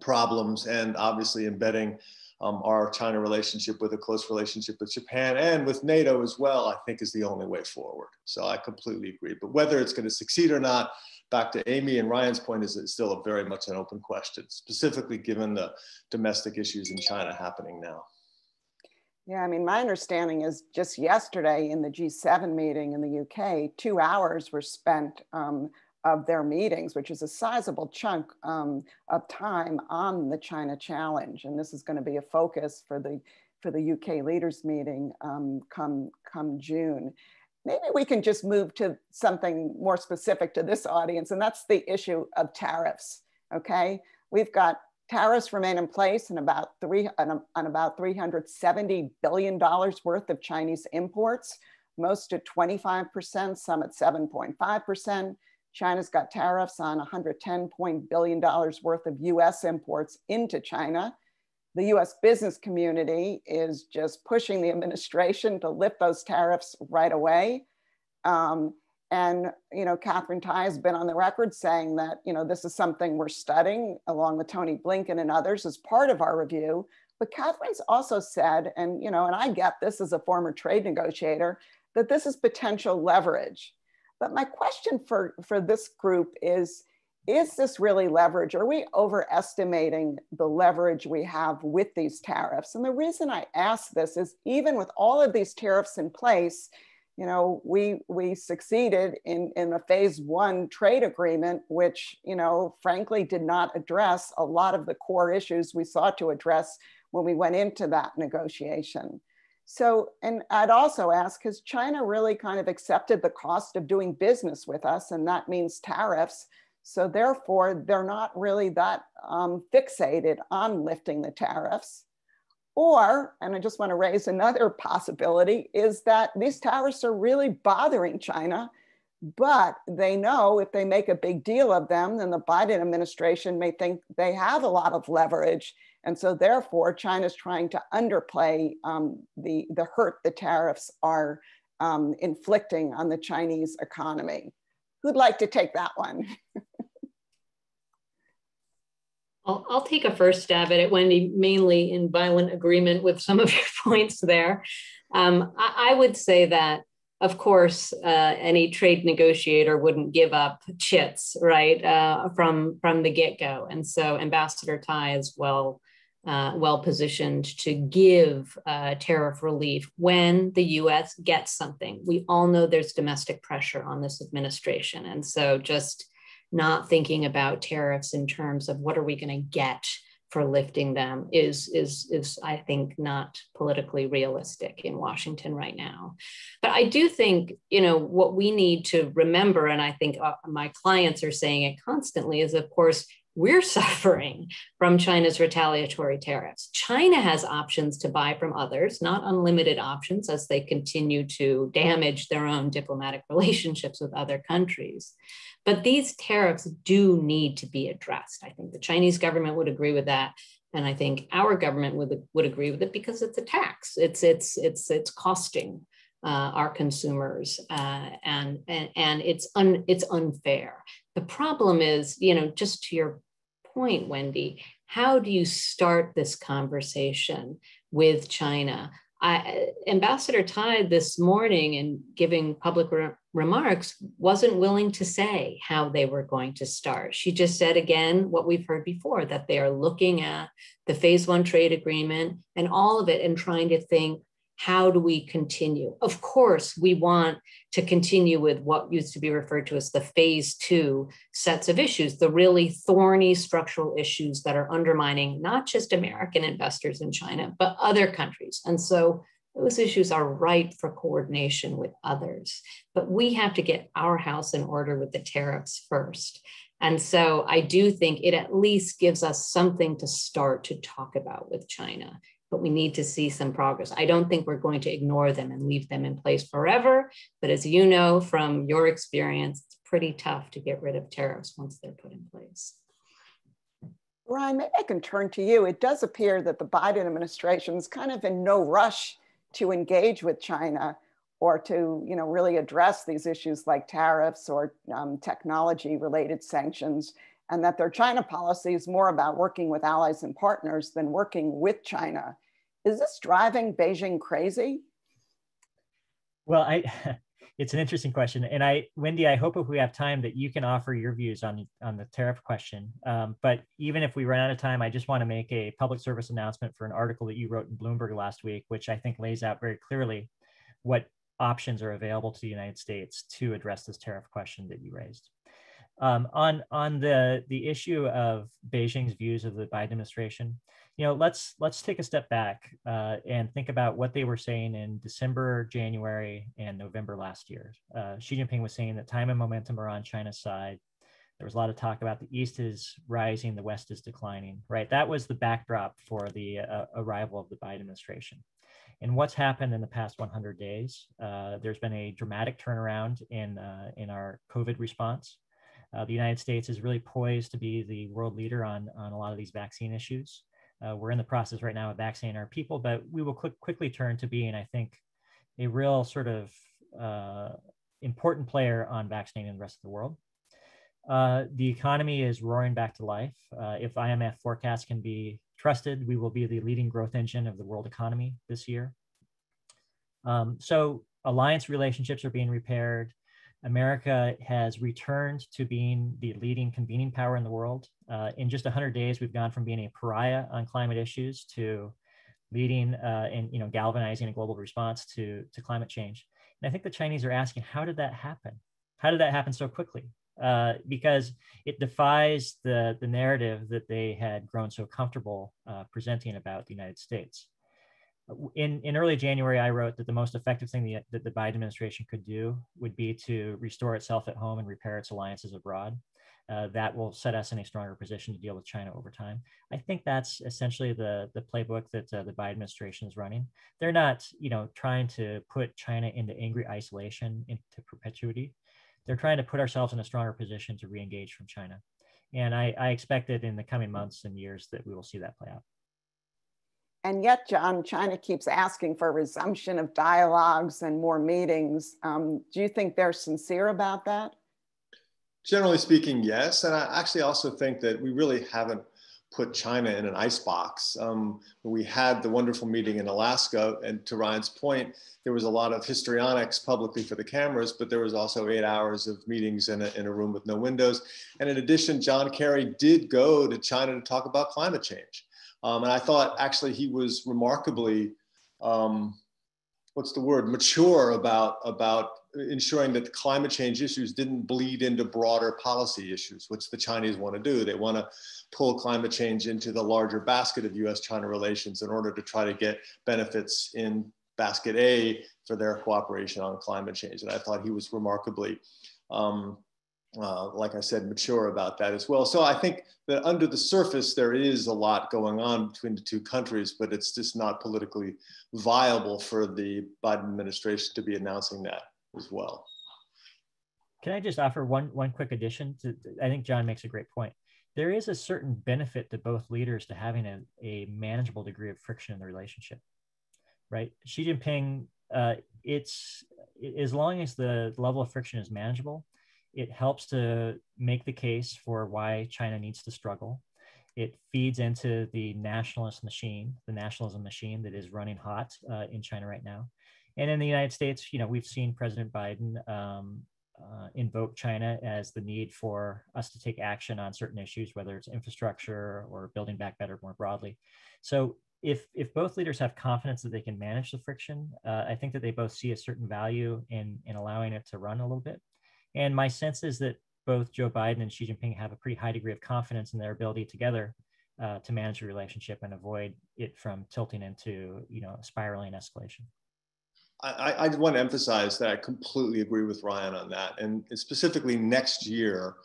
problems, and obviously embedding um, our China relationship with a close relationship with Japan and with NATO as well, I think is the only way forward. So I completely agree. But whether it's going to succeed or not, back to Amy and Ryan's point, is still a very much an open question, specifically given the domestic issues in China happening now. Yeah, I mean, my understanding is just yesterday in the G7 meeting in the UK, two hours were spent um, of their meetings, which is a sizable chunk um, of time on the China challenge. And this is going to be a focus for the for the UK leaders meeting um, come come June. Maybe we can just move to something more specific to this audience, and that's the issue of tariffs. Okay, we've got tariffs remain in place on about three on, on about 370 billion dollars worth of Chinese imports, most at 25 percent, some at 7.5 percent. China's got tariffs on 110 billion dollars worth of US imports into China. The US business community is just pushing the administration to lift those tariffs right away. Um, and you know, Katherine Tai has been on the record saying that you know this is something we're studying along with Tony Blinken and others as part of our review. But Katherine's also said, and you know, and I get this as a former trade negotiator, that this is potential leverage. But my question for, for this group is, is this really leverage? Are we overestimating the leverage we have with these tariffs? And the reason I ask this is even with all of these tariffs in place, you know, we we succeeded in, in a phase one trade agreement, which, you know, frankly did not address a lot of the core issues we sought to address when we went into that negotiation. So, and I'd also ask, has China really kind of accepted the cost of doing business with us? And that means tariffs. So therefore, they're not really that um, fixated on lifting the tariffs. Or, and I just want to raise another [LAUGHS] possibility, is that these tariffs are really bothering China, but they know if they make a big deal of them, then the Biden administration may think they have a lot of leverage and so therefore, China's trying to underplay um, the, the hurt the tariffs are um, inflicting on the Chinese economy. Who'd like to take that one? [LAUGHS] I'll, I'll, take a first stab at it, Wendy, mainly in violent agreement with some of [LAUGHS] your points there. Um, I, I, would say that, of course, uh, any trade negotiator wouldn't give up chits, right, uh, from, from the get go. And so Ambassador Tai as well uh, well positioned to give uh, tariff relief when the US gets something. We all know there's domestic pressure on this administration. And so just not thinking about tariffs in terms of what are we going to get for lifting them is is is I think not politically realistic in Washington right now. But I do think you know what we need to remember, and I think uh, my clients are saying it constantly, is of course we're [LAUGHS] suffering from China's retaliatory tariffs. China has options to buy from others, not unlimited options as they continue to damage their own diplomatic [LAUGHS] relationships with other countries. But these tariffs do need to be addressed. I think the Chinese government would agree with that. And I think our government would, would agree with it because it's a tax. It's, it's, it's, it's costing uh, our consumers, uh, and, and and it's un, it's unfair. The problem is, you know, just to your point, Wendy, how do you start this conversation with China? I, Ambassador Tai this morning in giving public re- remarks wasn't willing to say how they were going to start. She just said again what we've heard before that they are looking at the phase one trade agreement and all of it and trying to think how do we continue? Of course, we want to continue with what used to be referred to as the phase two sets of issues, the really thorny structural issues that are undermining not just American investors in China, but other countries. And so those issues are ripe for coordination with others. But we have to get our house in order with the tariffs first. And so I do think it at least gives us something to start to talk about with China but we need to see some progress. I don't think we're going to ignore them and leave them in place forever. But as you know from your experience, it's pretty tough to get rid of tariffs once they're put in place. Ryan, maybe I can turn to you. It does appear that the Biden administration is kind of in no rush to engage with China or to you know, really address these issues like tariffs or um, technology related sanctions and that their China policy is more about working with allies and partners than working with China. Is this driving Beijing crazy? Well, I, [LAUGHS] it's an interesting question, and I, Wendy, I hope if we have time that you can offer your views on on the tariff question. Um, but even if we run out of time, I just want to make a public service announcement for an article that you wrote in Bloomberg last week, which I think lays out very clearly what options are available to the United States to address this tariff question that you raised. Um, on on the the issue of Beijing's views of the Biden administration, you know, let's let's take a step back uh, and think about what they were saying in December, January, and November last year. Uh, Xi Jinping was saying that time and momentum are on China's side. There was a lot of talk about the East is rising, the West is declining. Right, that was the backdrop for the uh, arrival of the Biden administration. And what's happened in the past 100 days? Uh, there's been a dramatic turnaround in uh, in our COVID response. Uh, the United States is really poised to be the world leader on, on a lot of these vaccine issues. Uh, we're in the process right now of vaccinating our people, but we will quick, quickly turn to being, I think, a real sort of uh, important player on vaccinating the rest of the world. Uh, the economy is roaring back to life. Uh, if IMF forecasts can be trusted, we will be the leading growth engine of the world economy this year. Um, so alliance relationships are being repaired. America has returned to being the leading convening power in the world. Uh, in just 100 days, we've gone from being a pariah on climate issues to leading uh, and you know galvanizing a global response to, to climate change. And I think the Chinese are asking, how did that happen? How did that happen so quickly? Uh, because it defies the, the narrative that they had grown so comfortable uh, presenting about the United States in, in early January, I wrote that the most effective thing the, that the Biden administration could do would be to restore itself at home and repair its alliances abroad. Uh, that will set us in a stronger position to deal with China over time. I think that's essentially the, the playbook that uh, the Biden administration is running. They're not, you know, trying to put China into angry isolation into perpetuity. They're trying to put ourselves in a stronger position to re-engage from China. And I, I expect that in the coming months and years that we will see that play out. And yet, John, China keeps asking for a resumption of dialogues and more meetings. Um, do you think they're sincere about that? Generally speaking, yes. And I actually also think that we really haven't put China in an icebox. Um, we had the wonderful meeting in Alaska, and to Ryan's point, there was a lot of histrionics publicly for the cameras, but there was also eight hours of meetings in a, in a room with no windows. And in addition, John Kerry did go to China to talk about climate change. Um, and I thought actually he was remarkably, um, what's the word, mature about, about ensuring that climate change issues didn't bleed into broader policy issues, which the Chinese want to do. They want to pull climate change into the larger basket of US China relations in order to try to get benefits in basket A for their cooperation on climate change. And I thought he was remarkably um, uh, like I said, mature about that as well. So I think that under the surface, there is a lot going on between the two countries, but it's just not politically viable for the Biden administration to be announcing that as well. Can I just offer one, one quick addition? To, I think John makes a great point. There is a certain benefit to both leaders to having a, a manageable degree of friction in the relationship, right? Xi Jinping, uh, it's as long as the level of friction is manageable, it helps to make the case for why China needs to struggle. It feeds into the nationalist machine, the nationalism machine that is running hot uh, in China right now. And in the United States, you know, we've seen President Biden um, uh, invoke China as the need for us to take action on certain issues, whether it's infrastructure or building back better more broadly. So if if both leaders have confidence that they can manage the friction, uh, I think that they both see a certain value in in allowing it to run a little bit. And my sense is that both Joe Biden and Xi Jinping have a pretty high degree of confidence in their ability together uh, to manage the relationship and avoid it from tilting into, you know, spiraling escalation. I, I want to emphasize that I completely agree with Ryan on that. And specifically next year,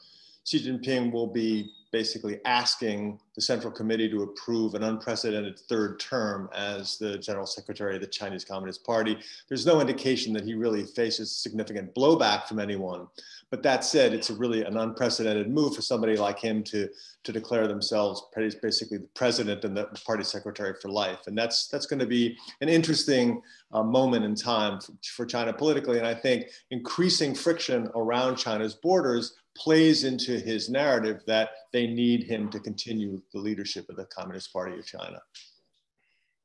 Xi Jinping will be basically asking the Central Committee to approve an unprecedented third term as the General Secretary of the Chinese Communist Party. There's no indication that he really faces significant blowback from anyone. But that said, it's a really an unprecedented move for somebody like him to, to declare themselves basically the president and the party secretary for life. And that's, that's going to be an interesting uh, moment in time for, for China politically. And I think increasing friction around China's borders plays into his narrative that they need him to continue the leadership of the Communist Party of China.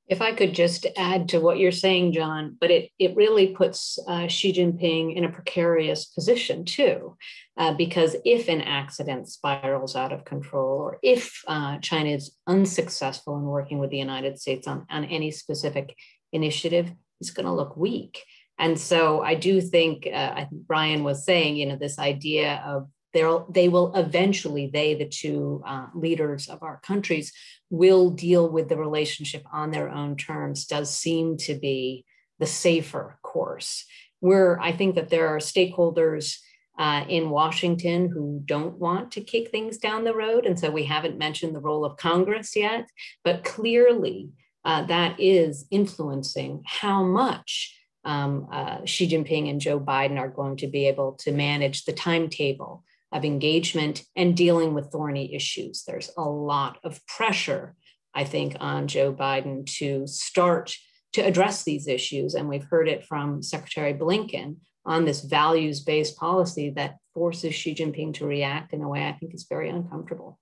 If I could just add to what you're saying, John, but it, it really puts uh, Xi Jinping in a precarious position too, uh, because if an accident spirals out of control, or if uh, China is unsuccessful in working with the United States on, on any specific initiative, he's going to look weak. And so I do think, uh, I think Brian was saying, you know, this idea of they'll they will eventually they the two uh, leaders of our countries will deal with the relationship on their own terms does seem to be the safer course. Where i think that there are stakeholders uh, in washington who don't want to kick things down the road and so we haven't mentioned the role of congress yet but clearly uh, that is influencing how much um, uh, Xi Jinping and Joe Biden are going to be able to manage the timetable of engagement and dealing with thorny issues. There's a lot of pressure, I think, on Joe Biden to start to address these issues. And we've heard it from Secretary Blinken on this values based policy that forces Xi Jinping to react in a way I think is very uncomfortable.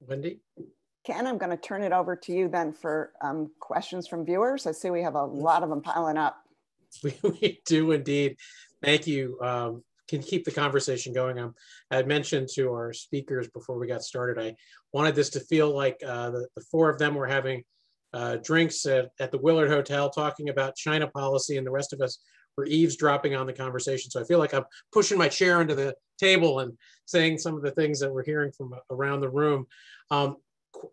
Wendy? Ken, I'm going to turn it over to you then for um, questions from viewers. I see we have a lot of them piling up. [LAUGHS] We, we do indeed. Thank you. Um, can keep the conversation going. Um, I mentioned to our speakers before we got started, I wanted this to feel like uh, the, the four of them were having uh, drinks at, at the Willard Hotel talking about China policy and the rest of us were eavesdropping on the conversation. So I feel like I'm pushing my chair into the table and saying some of the things that we're hearing from around the room. Um,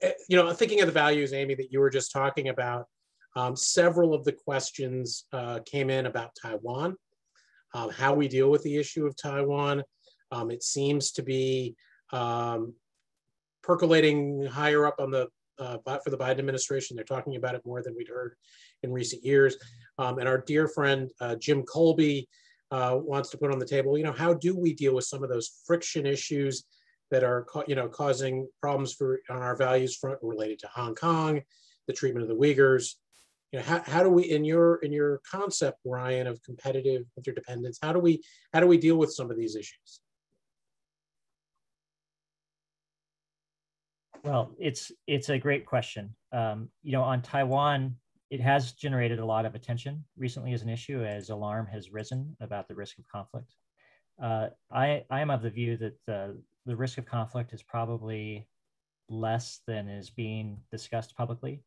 eh, you know, thinking of the values, Amy, that you were just talking about, um, several of the questions uh, came in about Taiwan, um, how we deal with the issue of Taiwan. Um, it seems to be um, percolating higher up on the uh, for the Biden administration. They're talking about it more than we'd heard in recent years. Um, and our dear friend uh, Jim Colby uh, wants to put on the table, you know, how do we deal with some of those friction issues that are, you know, causing problems for on our values front related to Hong Kong, the treatment of the Uyghurs, you know, how, how do we in your in your concept, Ryan, of competitive interdependence, how do we how do we deal with some of these issues? Well, it's it's a great question. Um, you know, on Taiwan, it has generated a lot of attention recently as an issue as alarm has risen about the risk of conflict. Uh, I I am of the view that the the risk of conflict is probably less than is being discussed publicly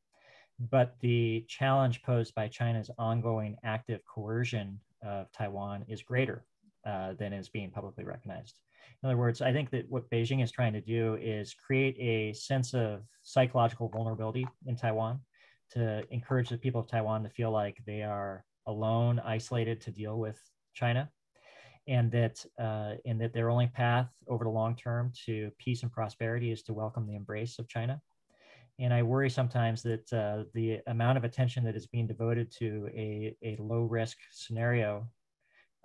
but the challenge posed by China's ongoing active coercion of Taiwan is greater uh, than is being publicly recognized. In other words, I think that what Beijing is trying to do is create a sense of psychological vulnerability in Taiwan to encourage the people of Taiwan to feel like they are alone, isolated to deal with China, and that uh, and that their only path over the long term to peace and prosperity is to welcome the embrace of China and I worry sometimes that uh, the amount of attention that is being devoted to a, a low risk scenario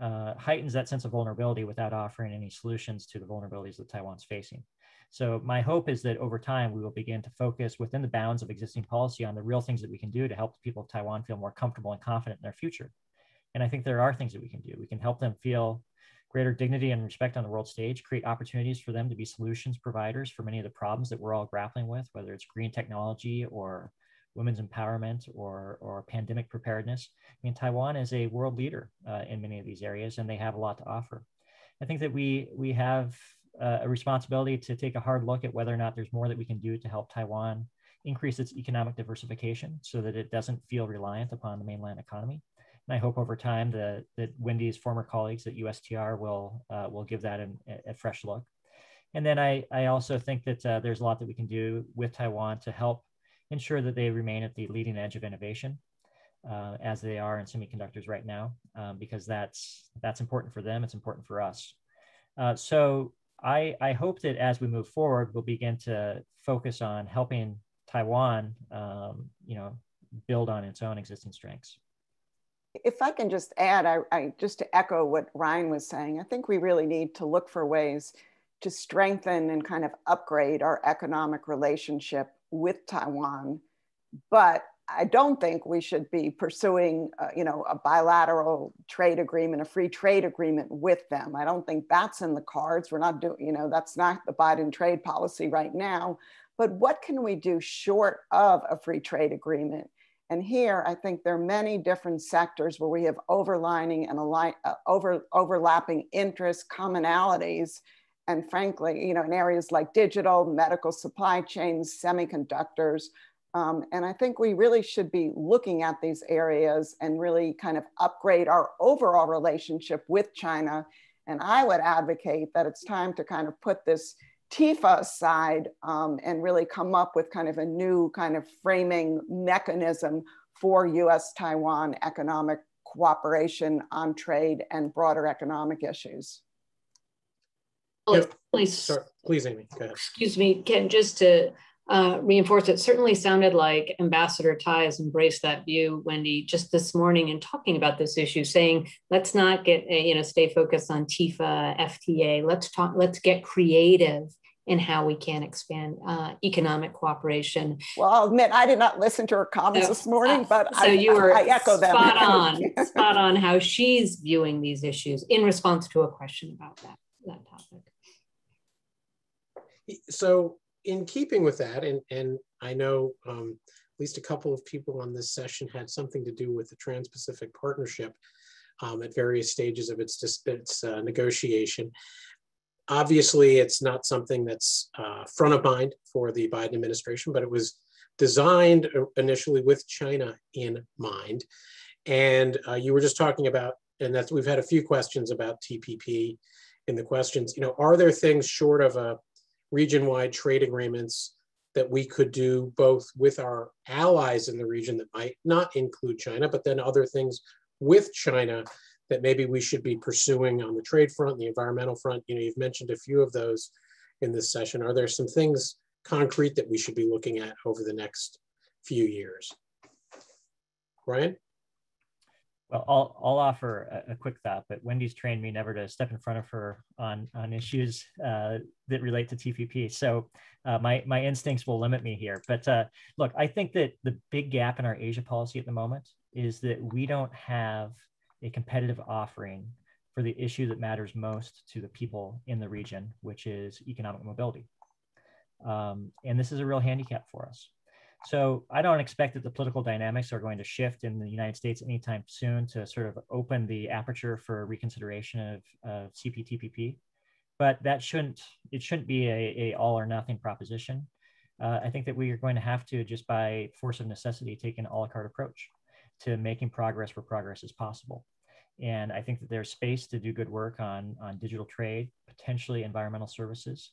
uh, heightens that sense of vulnerability without offering any solutions to the vulnerabilities that Taiwan's facing. So my hope is that over time, we will begin to focus within the bounds of existing policy on the real things that we can do to help the people of Taiwan feel more comfortable and confident in their future. And I think there are things that we can do. We can help them feel greater dignity and respect on the world stage, create opportunities for them to be solutions providers for many of the problems that we're all grappling with, whether it's green technology or women's empowerment or, or pandemic preparedness. I mean, Taiwan is a world leader uh, in many of these areas, and they have a lot to offer. I think that we, we have uh, a responsibility to take a hard look at whether or not there's more that we can do to help Taiwan increase its economic diversification so that it doesn't feel reliant upon the mainland economy. And I hope over time that, that Wendy's former colleagues at USTR will, uh, will give that an, a fresh look. And then I, I also think that uh, there's a lot that we can do with Taiwan to help ensure that they remain at the leading edge of innovation, uh, as they are in semiconductors right now, um, because that's that's important for them. It's important for us. Uh, so I, I hope that as we move forward, we'll begin to focus on helping Taiwan, um, you know, build on its own existing strengths. If I can just add, I, I, just to echo what Ryan was saying, I think we really need to look for ways to strengthen and kind of upgrade our economic relationship with Taiwan. But I don't think we should be pursuing, uh, you know, a bilateral trade agreement, a free trade agreement with them. I don't think that's in the cards. We're not doing, you know, that's not the Biden trade policy right now. But what can we do short of a free trade agreement? And here, I think there are many different sectors where we have overlining and uh, over, overlapping interests, commonalities, and frankly, you know, in areas like digital, medical supply chains, semiconductors. Um, and I think we really should be looking at these areas and really kind of upgrade our overall relationship with China. And I would advocate that it's time to kind of put this TIFA side um, and really come up with kind of a new kind of framing mechanism for US Taiwan economic cooperation on trade and broader economic issues. Well, please, Sorry, please, Amy, go ahead. Excuse me, Ken, just to uh, reinforce, it certainly sounded like Ambassador Tai has embraced that view, Wendy, just this morning in talking about this issue, saying, let's not get, you know, stay focused on TIFA, FTA, let's talk, let's get creative in how we can expand uh, economic cooperation. Well, I'll admit I did not listen to her comments so, this morning, but so I, you were I, I echo them. Spot [LAUGHS] on, spot on how she's viewing these issues in response to a question about that, that topic. So in keeping with that, and, and I know um, at least a couple of people on this session had something to do with the Trans-Pacific Partnership um, at various stages of its, its uh, negotiation. Obviously, it's not something that's uh, front of mind for the Biden administration, but it was designed uh, initially with China in mind. And uh, you were just talking about, and that's we've had a few questions about TPP in the questions. You know, are there things short of a region-wide trade agreements that we could do both with our allies in the region that might not include China, but then other things with China that maybe we should be pursuing on the trade front, the environmental front. You know, you've mentioned a few of those in this session. Are there some things concrete that we should be looking at over the next few years? Ryan? Well, I'll, I'll offer a, a, quick thought, but Wendy's trained me never to step in front of her on, on issues uh, that relate to TPP. So uh, my, my instincts will limit me here. But uh, look, I think that the big gap in our Asia policy at the moment is that we don't have a competitive offering for the issue that matters most to the people in the region, which is economic mobility. Um, and this is a real handicap for us. So I don't expect that the political dynamics are going to shift in the United States anytime soon to sort of open the aperture for reconsideration of, of CPTPP. But that shouldn't it shouldn't be a, a all or nothing proposition. Uh, I think that we are going to have to just by force of necessity take an a la carte approach to making progress where progress is possible. And I think that there's space to do good work on, on digital trade, potentially environmental services.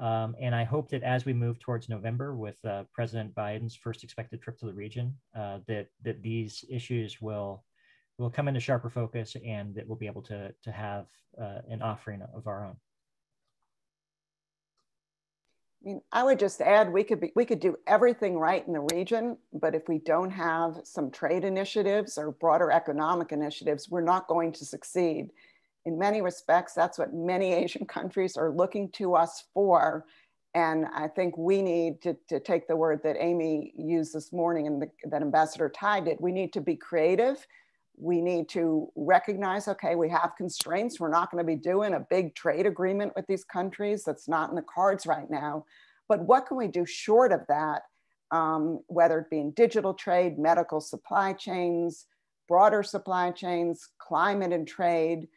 Um, and I hope that as we move towards November with uh, President Biden's first expected trip to the region, uh, that, that these issues will, will come into sharper focus and that we'll be able to, to have uh, an offering of our own. I mean, I would just add we could be we could do everything right in the region, but if we don't have some trade initiatives or broader economic initiatives, we're not going to succeed. In many respects, that's what many [LAUGHS] Asian countries are looking to us for. And I think we need to, to take the word that Amy used this morning and the, that Ambassador Tai did. We need to be creative we need to recognize okay we have constraints. We're not going to be doing a big trade agreement with these countries that's not in the cards right now. But what can we do short of that um, whether it be in digital trade medical supply chains broader supply chains climate and trade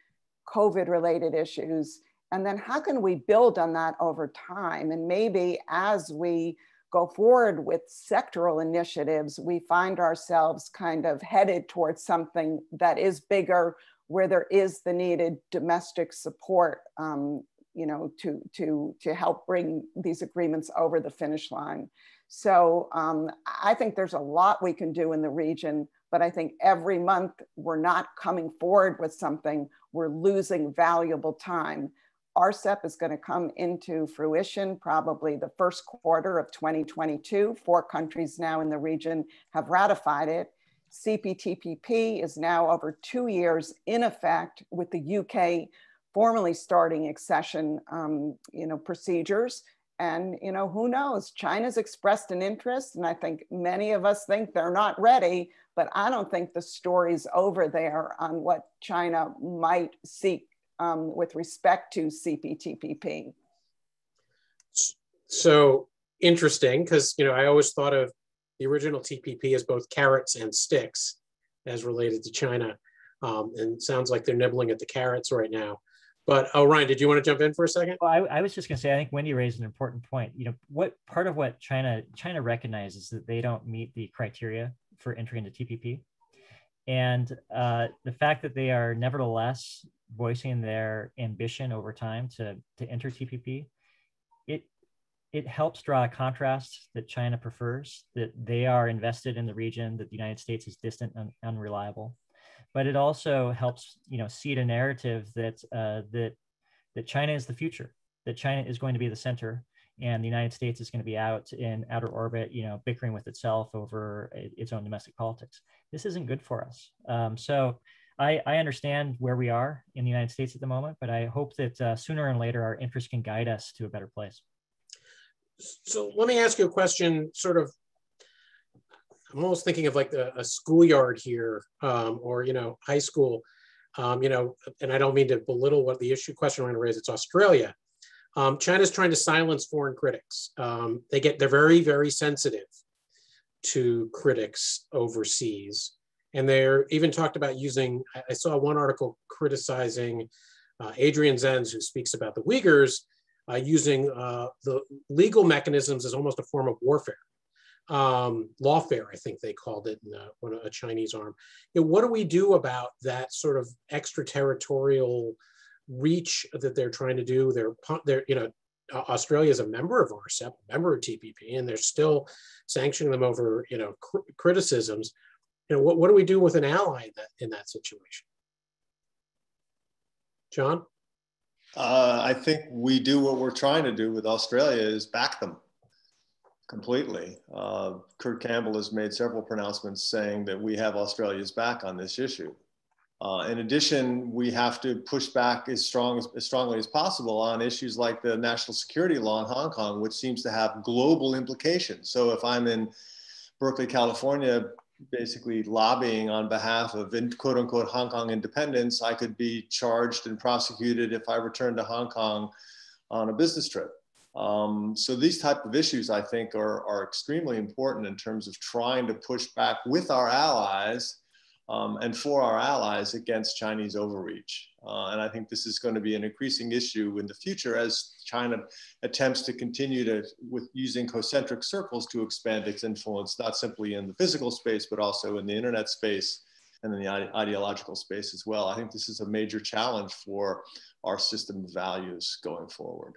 covid related issues? And then how can we build on that over time? And maybe as we go forward with sectoral initiatives, we find ourselves kind of headed towards something that is bigger, where there is the needed domestic support, um, you know, to to to help bring these agreements over the finish line. So um, I think there's a lot we can do in the region, but I think every month we're not coming forward with something, we're losing valuable time. RCEP is going to come into fruition probably the first quarter of 2022. Four countries now in the region have ratified it. CPTPP is now over two years in effect with the UK formally starting accession um, you know, procedures. And you know, who knows? China's expressed an interest, and I think many of us think they're not ready, but I don't think the story's over there on what China might seek um, with respect to CPTPP. So interesting, because you know I always thought of the original TPP as both carrots and sticks, as related to China, um, and sounds like they're nibbling at the carrots right now. But oh, Ryan, did you want to jump in for a second? Well, I, I was just going to say, I think Wendy raised an important point. You know, what part of what China China recognizes that they don't meet the criteria for entry into TPP, and uh, the fact that they are nevertheless voicing their ambition over time to, to enter TPP, it, it helps draw a contrast that China prefers, that they are invested in the region, that the United States is distant and unreliable. But it also helps, you know, seed a narrative that, uh, that, that China is the future, that China is going to be the center, and the United States is going to be out in outer orbit, you know, bickering with itself over its own domestic politics. This isn't good for us. Um, so I, I understand where we are in the United States at the moment, but I hope that uh, sooner and later our interest can guide us to a better place. So let me ask you a question, sort of, I'm almost thinking of like a, a schoolyard here um, or, you know, high school, um, you know, and I don't mean to belittle what the issue question I'm going to raise, it's Australia. Um, China's trying to silence foreign critics. Um, they get, they're very, very sensitive to critics overseas. And they're even talked about using, I saw one article criticizing uh, Adrian Zenz, who speaks about the Uyghurs, uh, using uh, the legal mechanisms as almost a form of warfare. Um, lawfare, I think they called it in a, a Chinese arm. What do we do about that sort of extraterritorial reach that they're trying to do? They're, they're you know, Australia is a member of RCEP, a member of TPP, and they're still sanctioning them over, you know, cr criticisms you know, what, what do we do with an ally in that, in that situation? John? Uh, I think we do what we're trying to do with Australia is back them completely. Uh, Kurt Campbell has made several pronouncements saying that we have Australia's back on this issue. Uh, in addition, we have to push back as strong as, as strongly as possible on issues like the national security law in Hong Kong, which seems to have global implications. So if I'm in Berkeley, California, basically lobbying on behalf of quote unquote Hong Kong independence, I could be charged and prosecuted if I returned to Hong Kong on a business trip. Um, so these type of issues, I think, are, are extremely important in terms of trying to push back with our allies um, and for our allies against Chinese overreach. Uh, and I think this is going to be an increasing issue in the future as China attempts to continue to, with using concentric circles to expand its influence, not simply in the physical space, but also in the internet space and in the ideological space as well. I think this is a major challenge for our system of values going forward.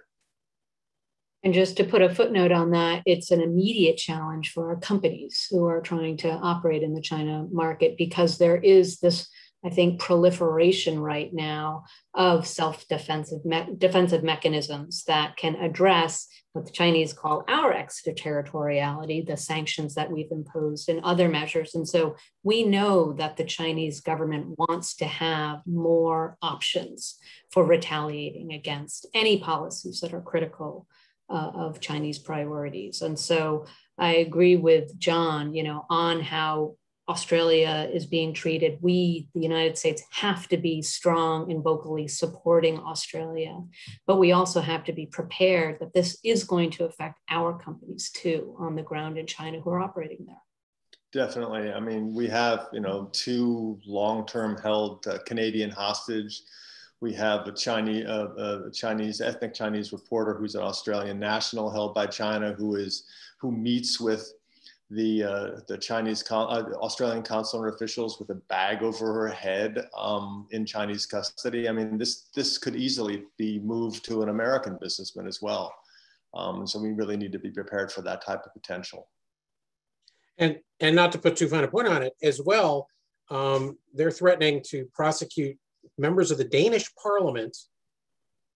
And just to put a footnote on that, it's an immediate challenge for our companies who are trying to operate in the China market because there is this, I think, proliferation right now of self-defensive me defensive mechanisms that can address what the Chinese call our extraterritoriality, the sanctions that we've imposed and other measures. And so we know that the Chinese government wants to have more options for retaliating against any policies that are critical uh, of Chinese priorities. And so I agree with John, you know, on how Australia is being treated. We, the United States, have to be strong and vocally supporting Australia, but we also have to be prepared that this is going to affect our companies too on the ground in China who are operating there. Definitely. I mean, we have, you know, two long-term held uh, Canadian hostage we have a Chinese, uh, a Chinese ethnic Chinese reporter who's an Australian national held by China who is who meets with the uh, the Chinese con- uh, Australian consular officials with a bag over her head um, in Chinese custody. I mean, this this could easily be moved to an American businessman as well. Um, so we really need to be prepared for that type of potential. And and not to put too fine a point on it as well, um, they're threatening to prosecute members of the Danish parliament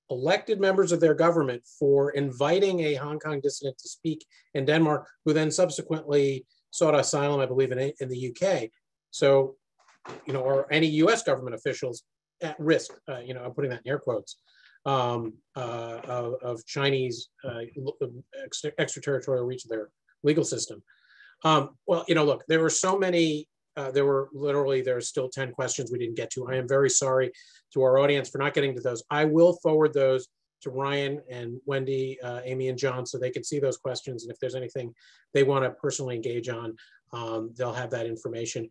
elected members of their government for inviting a Hong Kong dissident to speak in Denmark, who then subsequently sought asylum, I believe, in, in the UK. So, you know, or any US government officials at risk, uh, you know, I'm putting that in air quotes, um, uh, of, of, Chinese uh, extraterritorial reach of their legal system. Um, well, you know, look, there were so many, uh, there were literally, there's still 10 questions we didn't get to. I am very sorry to our audience for not getting to those. I will forward those to Ryan and Wendy, uh, Amy and John, so they can see those questions. And if there's anything they want to personally engage on, um, they'll have that information.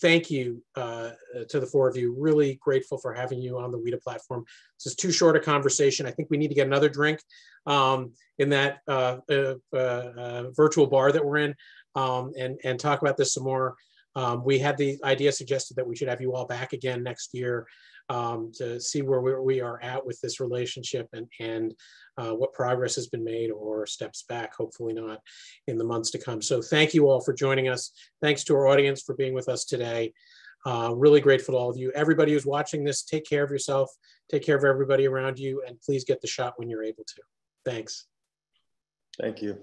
Thank you uh, to the four of you. Really grateful for having you on the WITA platform. This is too short a conversation. I think we need to get another drink um, in that uh, uh, uh virtual bar that we're in um, and, and talk about this some more. Um, we had the idea suggested that we should have you all back again next year um, to see where we, are at with this relationship and, and uh, what progress has been made or steps back, hopefully not in the months to come. So thank you all for joining us. Thanks to our audience for being with us today. Uh, really grateful to all of you. Everybody who's watching this, take care of yourself, take care of everybody around you, and please get the shot when you're able to. Thanks. Thank you.